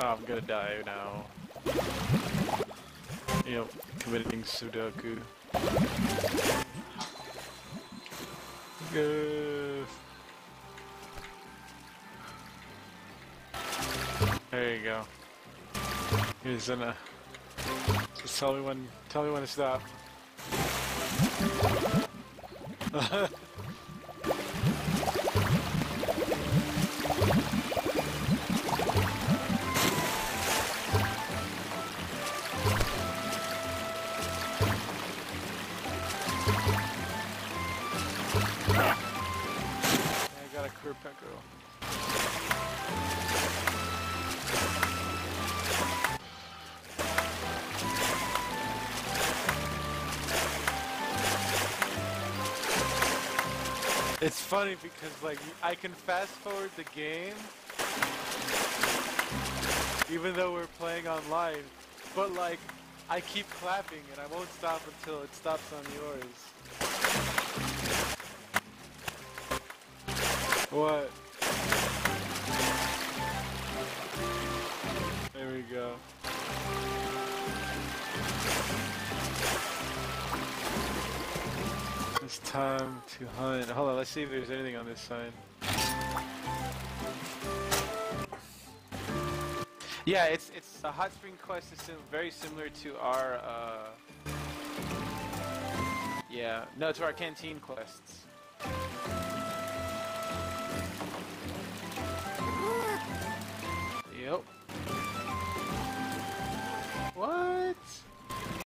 Oh, I'm gonna die now. Yep, committing Sudoku. Go. There you go. He's in a. Just tell me when. Tell me when to stop. I got a Kurpeko. It's funny because like I can fast forward the game even though we're playing online, but like I keep clapping and I won't stop until it stops on yours. What? There we go. It's time to hunt. Hold on, let's see if there's anything on this sign. Yeah, it's it's a hot spring quest is very similar to our uh Yeah, no, to our canteen quests.